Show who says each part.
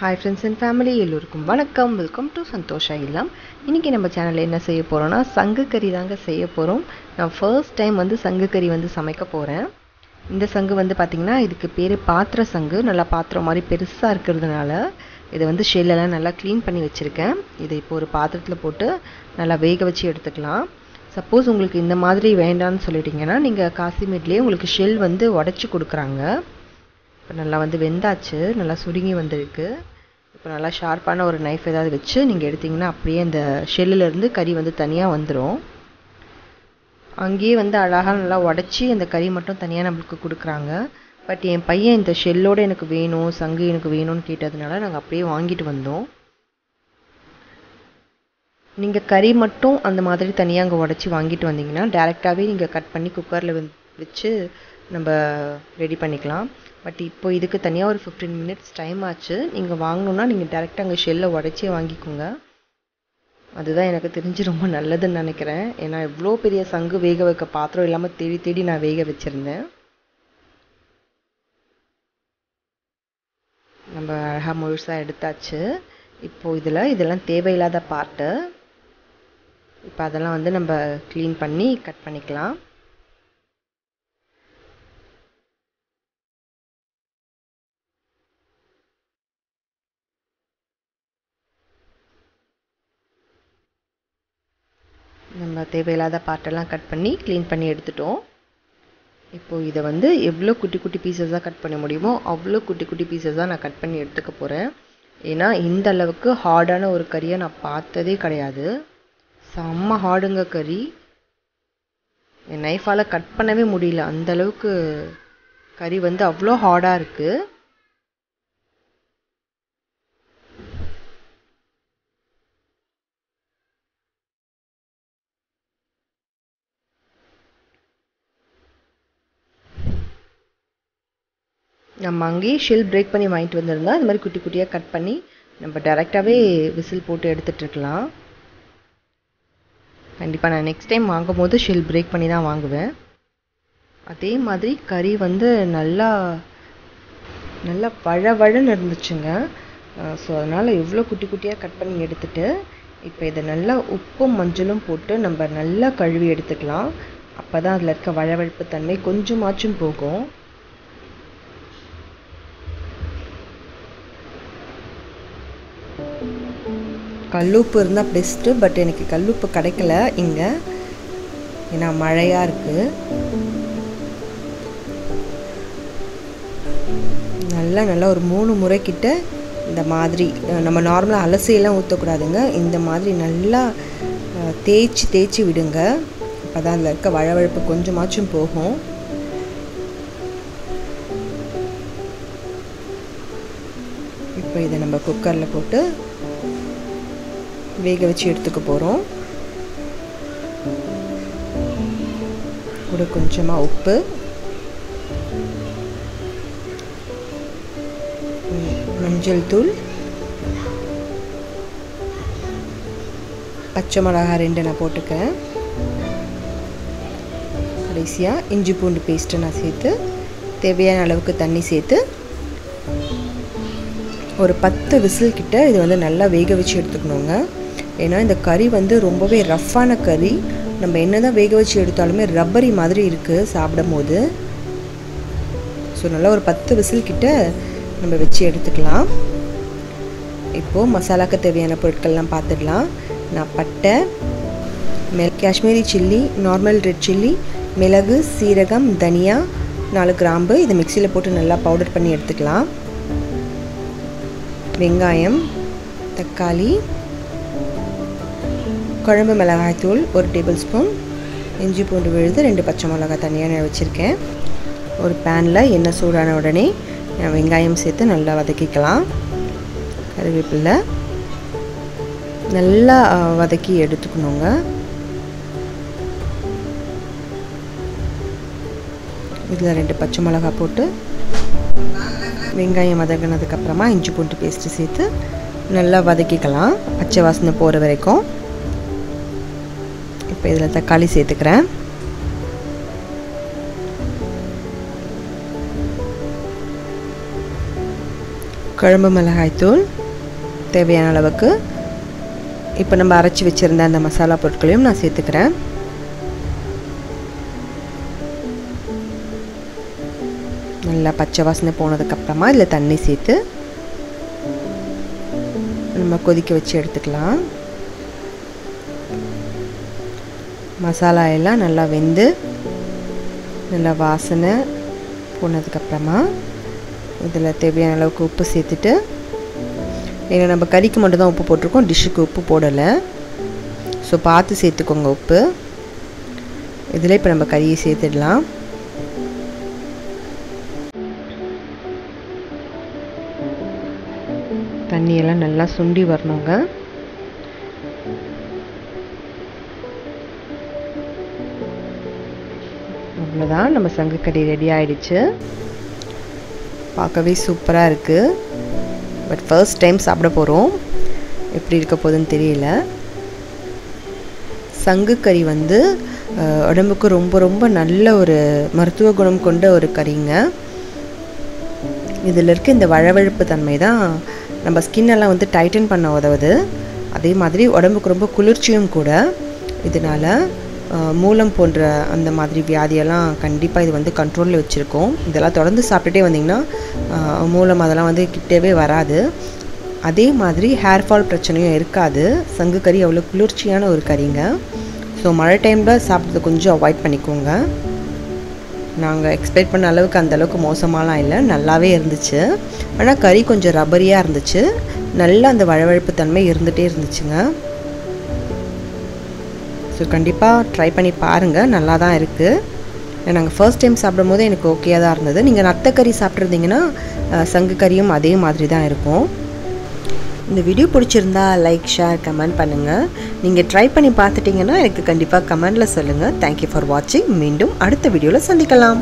Speaker 1: Hi friends and family எல்லோருக்கும் வணக்கம். Welcome to Santosha இல்லம். இன்றைக்கி நம்ம சேனலில் என்ன செய்ய போகிறோன்னா சங்குக்கறி தாங்க செய்ய போகிறோம் நான் ஃபர்ஸ்ட் டைம் வந்து சங்கு கறி வந்து சமைக்க போகிறேன் இந்த சங்கு வந்து பார்த்திங்கன்னா இதுக்கு பேர் பாத்திர சங்கு. நல்லா பாத்திரம் மாதிரி பெருசாக இருக்கிறதுனால இதை வந்து ஷெல்லெல்லாம் நல்லா க்ளீன் பண்ணி வச்சுருக்கேன். இதை இப்போ ஒரு பாத்திரத்தில் போட்டு நல்லா வேக வச்சு எடுத்துக்கலாம். சப்போஸ் உங்களுக்கு இந்த மாதிரி வேண்டாம்னு சொல்லிட்டிங்கன்னா நீங்கள் காசிமேட்லேயே உங்களுக்கு ஷெல் வந்து உடச்சி கொடுக்குறாங்க. இப்போ நல்லா வந்து வெந்தாச்சு நல்லா சுருங்கி வந்திருக்கு. இப்போ நல்லா ஷார்ப்பான ஒரு நைஃப் ஏதாவது வச்சு நீங்கள் எடுத்திங்கன்னா அப்படியே அந்த ஷெல்லுலேருந்து கறி வந்து தனியாக வந்துடும் அங்கேயே வந்து அழகாக நல்லா உடச்சி அந்த கறி மட்டும் தனியாக நம்மளுக்கு கொடுக்குறாங்க. பட் என் பையன் இந்த ஷெல்லோடு எனக்கு வேணும் சங்கு எனக்கு வேணும்னு கேட்டதுனால நாங்கள் அப்படியே வாங்கிட்டு வந்தோம். நீங்கள் கறி மட்டும் அந்த மாதிரி தனியாக அங்கே உடச்சி வாங்கிட்டு வந்தீங்கன்னா டேரெக்டாகவே நீங்கள் கட் பண்ணி குக்கரில் வச்சு நம்ம ரெடி பண்ணிக்கலாம். பட் இப்போ இதுக்கு தனியாக ஒரு ஃபிஃப்டீன் மினிட்ஸ் டைம் ஆச்சு. நீங்கள் வாங்கணுன்னா நீங்கள் டேரெக்டாக அங்கே ஷெல்லை உடச்சே வாங்கிக்கோங்க. அதுதான் எனக்கு தெரிஞ்சு ரொம்ப நல்லதுன்னு நினைக்கிறேன். ஏன்னா இவ்வளோ பெரிய சங்கு வேக வைக்க பாத்திரம் இல்லாமல் தேடி தேடி நான் வேக வச்சுருந்தேன். நம்ம அழகாக முழுசாக எடுத்தாச்சு. இப்போது இதில் இதெல்லாம் தேவையில்லாத பார்ட்டு இப்போ அதெல்லாம் வந்து நம்ம க்ளீன் பண்ணி கட் பண்ணிக்கலாம். நம்ம தேவையில்லாத பார்ட்டெல்லாம் கட் பண்ணி க்ளீன் பண்ணி எடுத்துட்டோம். இப்போது இதை வந்து எவ்வளோ குட்டி குட்டி பீசஸாக கட் பண்ண முடியுமோ அவ்வளோ குட்டி குட்டி பீசஸாக நான் கட் பண்ணி எடுத்துக்க போகிறேன் ஏன்னா இந்த அளவுக்கு ஹார்டான ஒரு கறியை நான் பார்த்ததே கிடையாது. செம்ம ஹார்டுங்க கறி. என் நைஃபால் கட் பண்ணவே முடியல. அந்த அளவுக்கு கறி வந்து அவ்வளோ ஹார்டாக இருக்குது நம்ம அங்கேயே ஷெல் பிரேக் பண்ணி வாங்கிட்டு வந்திருந்தா இந்த மாதிரி குட்டி குட்டியாக கட் பண்ணி நம்ம டேரெக்டாகவே விசில் போட்டு எடுத்துகிட்ருக்கலாம் கண்டிப்பாக நான் நெக்ஸ்ட் டைம் வாங்கும் போது ஷெல் பிரேக் பண்ணி தான் வாங்குவேன். அதே மாதிரி கறி வந்து நல்லா நல்லா வழவழன்னு இருந்துச்சுங்க. ஸோ அதனால் எவ்வளோ குட்டி குட்டியாக கட் பண்ணி எடுத்துகிட்டு இப்போ இதை நல்லா உப்பும் மஞ்சளும் போட்டு நம்ம நல்லா கழுவி எடுத்துக்கலாம். அப்போ தான் அதில் இருக்க வழவழப்பு தன்மை கொஞ்சமாச்சும் போகும். கல்லுப்பு இருந்தால் பெஸ்ட்டு பட் எனக்கு கல்லுப்பு கிடைக்கல இங்கே. ஏன்னா மழையாக இருக்குது நல்லா நல்லா ஒரு மூணு முறை இந்த மாதிரி நம்ம நார்மலாக அலசியெல்லாம் ஊற்றக்கூடாதுங்க இந்த மாதிரி நல்லா தேய்ச்சி தேய்ச்சி விடுங்க. அப்போ தான் அதில் இருக்க வழவழப்பு கொஞ்சமாச்சும் போகும். இப்போ இதை நம்ம குக்கரில் போட்டு வேக வச்சு எடுத்துக்க போகிறோம் கூட கொஞ்சமாக உப்பு. மஞ்சள் தூள். பச்சை மிளகா ரெண்டு நான் போட்டுக்கிறேன். கடைசியாக இஞ்சி பூண்டு பேஸ்ட்டை நான் சேர்த்து தேவையான அளவுக்கு தண்ணி சேர்த்து ஒரு பத்து விசில் கிட்ட இது வந்து நல்லா வேக வச்சு எடுத்துக்கணுங்க. ஏன்னா இந்த கறி வந்து ரொம்பவே ரஃப்பான கறி. நம்ம என்ன தான் வேக வச்சு எடுத்தாலுமே ரப்பரி மாதிரி இருக்குது சாப்பிடும் போது ஸோ நல்லா ஒரு பத்து விசில் கிட்ட நம்ம வச்சு எடுத்துக்கலாம். இப்போது மசாலாக்கு தேவையான பொருட்கள்லாம் பார்த்துடலாம் நான் பட்டை மெல் Kashmiri chilli normal red chilli மிளகு சீரகம் தனியா நாலு கிராம்பு இதை மிக்சியில் போட்டு நல்லா பவுடர் பண்ணி எடுத்துக்கலாம். வெங்காயம் தக்காளி குழம்பு மிளகாய்த்தூள் ஒரு டேபிள் ஸ்பூன் இஞ்சி பூண்டு விழுது ரெண்டு பச்சை மிளகாய் தனியாக நான் வச்சுருக்கேன். ஒரு பேனில் எண்ணெய் சூடான உடனே வெங்காயம் சேர்த்து நல்லா வதக்கிக்கலாம். கருவேப்பில்லை நல்லா வதக்கி எடுத்துக்கணுங்க. இதில் ரெண்டு பச்சை மிளகா போட்டு வெங்காயம் வதங்கினதுக்கப்புறமா இஞ்சி பூண்டு பேஸ்ட்டு சேர்த்து நல்லா வதக்கிக்கலாம். பச்சை வாசனை போகிற வரைக்கும். இப்போ இதில் தக்காளி சேர்த்துக்கிறேன். குழம்பு மிளகாய்த்தூள் தேவையான அளவுக்கு. இப்போ நம்ம அரைச்சி வச்சுருந்த அந்த மசாலா பொருட்களையும் நான் சேர்த்துக்கிறேன். நல்லா பச்சை வாசனை போனதுக்கப்புறமா இதில் தண்ணி சேர்த்து நம்ம கொதிக்க வச்சு எடுத்துக்கலாம். மசாலா எல்லாம் நல்லா வெந்து நல்லா வாசனை போனதுக்கப்புறமா இதில் தேவையான அளவுக்கு உப்பு சேர்த்துட்டு ஏன்னா நம்ம கறிக்கு மட்டும் தான் உப்பு போட்டிருக்கோம் டிஷ்ஷுக்கு உப்பு போடலை. ஸோ பார்த்து சேர்த்துக்கோங்க உப்பு. இதில் இப்போ நம்ம கறியை சேர்த்துடலாம். தண்ணியெல்லாம் நல்லா சுண்டி வரணுங்க. அவ்வளோதான் நம்ம சங்குக்கறி ரெடி ஆகிடுச்சு பார்க்கவே சூப்பராக இருக்குது பட் ஃபர்ஸ்ட் டைம் சாப்பிட போகிறோம் எப்படி இருக்க போகுதுன்னு தெரியல. சங்குக்கறி வந்து உடம்புக்கு ரொம்ப ரொம்ப நல்ல ஒரு மருத்துவ குணம் கொண்ட ஒரு கறிங்க. இதில் இருக்க இந்த வழவழுப்பு தன்மை தான் நம்ம ஸ்கின்னெல்லாம் வந்து டைட்டன் பண்ண உதவுது. அதே மாதிரி உடம்புக்கு ரொம்ப குளிர்ச்சியும் கூட. இதனால் மூலம் போன்ற அந்த மாதிரி வியாதியெல்லாம் கண்டிப்பாக இது வந்து கண்ட்ரோலில் வச்சுருக்கோம். இதெல்லாம் தொடர்ந்து சாப்பிட்டுட்டே வந்திங்கன்னா மூலம் அதெல்லாம் வந்து கிட்டவே வராது. அதே மாதிரி ஹேர் ஃபால் பிரச்சனையும் இருக்காது. சங்கு கறி அவ்வளோ குளிர்ச்சியான ஒரு கறிங்க. ஸோ மழை டைமில் சாப்பிட்றது கொஞ்சம் அவாய்ட் பண்ணிக்கோங்க. நாங்கள் எக்ஸ்பெக்ட் பண்ண அளவுக்கு அந்த அளவுக்கு மோசமாலாம் இல்லை. நல்லாவே இருந்துச்சு. ஆனால் கறி கொஞ்சம் ரப்பரியாக இருந்துச்சு. நல்ல அந்த வழவழப்பு தன்மை இருந்துகிட்டே இருந்துச்சுங்க. ஸோ கண்டிப்பாக ட்ரை பண்ணி பாருங்கள் நல்லா தான் இருக்குது நாங்கள் ஃபர்ஸ்ட் டைம் சாப்பிடும் போது எனக்கு ஓகேயாக தான் இருந்தது. நீங்கள் நத்தக்கறி சாப்பிட்ருந்தீங்கன்னா சங்கு கறியும் அதே மாதிரி தான் இருக்கும். இந்த வீடியோ பிடிச்சிருந்தா லைக் ஷேர் கமெண்ட் பண்ணுங்கள் நீங்கள் ட்ரை பண்ணி பார்த்துட்டிங்கன்னா எனக்கு கண்டிப்பாக கமெண்டில் சொல்லுங்கள் தேங்க்யூ ஃபார் வாட்சிங் மீண்டும் அடுத்த வீடியோவில் சந்திக்கலாம்.